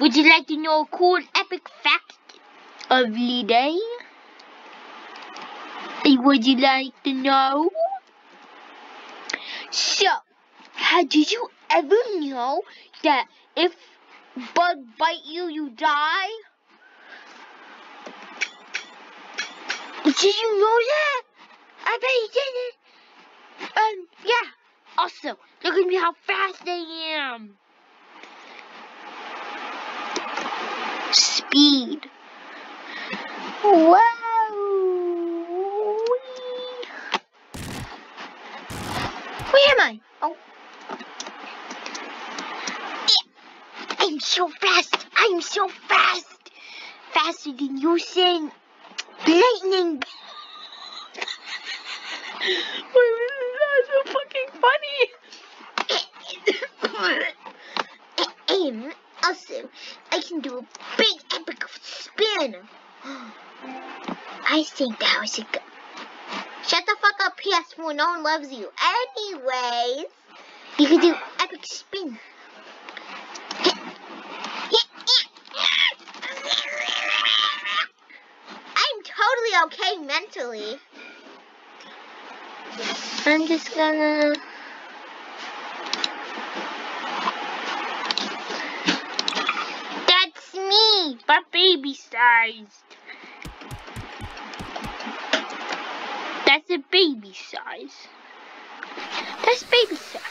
would you like to know a cool epic fact of the day? Would you like to know? So, did you ever know that if bug bite you, you die? Did you know that? I bet you didn't. Um, yeah. Also, look at me how fast I am. Speed. Wow. Where am I? Oh. I'm so fast. I'm so fast. Faster than you saying lightning. That's so fucking funny. Can do a big epic spin. I think that was a good. Shut the fuck up, PS4. No one loves you. Anyways, you can do epic spin. I'm totally okay mentally. I'm just gonna. That's but baby sized. That's a baby size. That's baby size.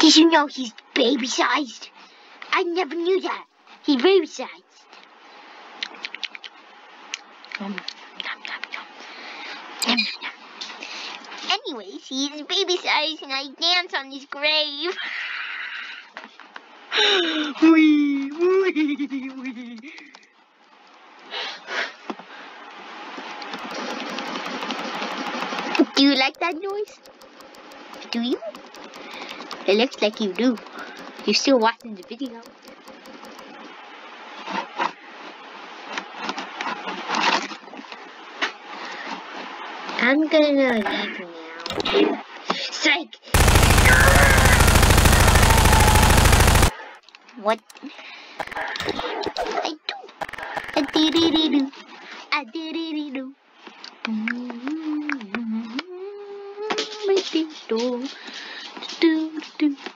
Did you know he's baby sized? I never knew that. He's baby sized. Um. Anyways, he's baby sized and I dance on his grave. wee, wee, wee. Do you like that noise? Do you? It looks like you do. You're still watching the video. I'm gonna leave now. Strike! What? I do. I did it do. I did it do.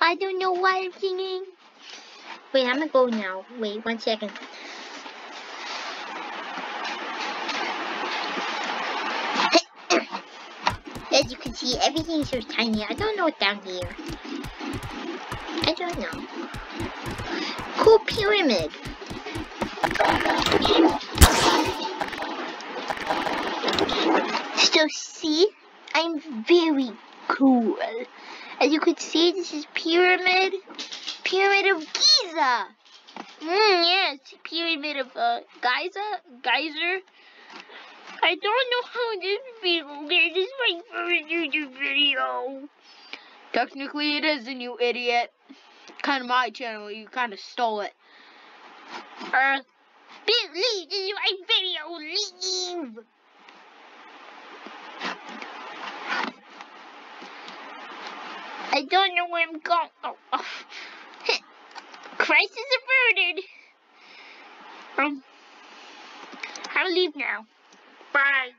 I don't know why I'm singing. Wait, I'm gonna go now. Wait, one second. As you can see, everything is so tiny. I don't know what's down here. I don't know. Pyramid. So see, I'm very cool. As you can see, this is pyramid, pyramid of Giza. Mm, yes, pyramid of uh, Giza, geyser. I don't know how this video. This is my first YouTube video. Technically, it is a new idiot. Kind of my channel. You kind of stole it. Uh, leave. This is my video. Leave. I don't know where I'm going. Oh, oh. Crisis averted. Um, I'll leave now. Bye.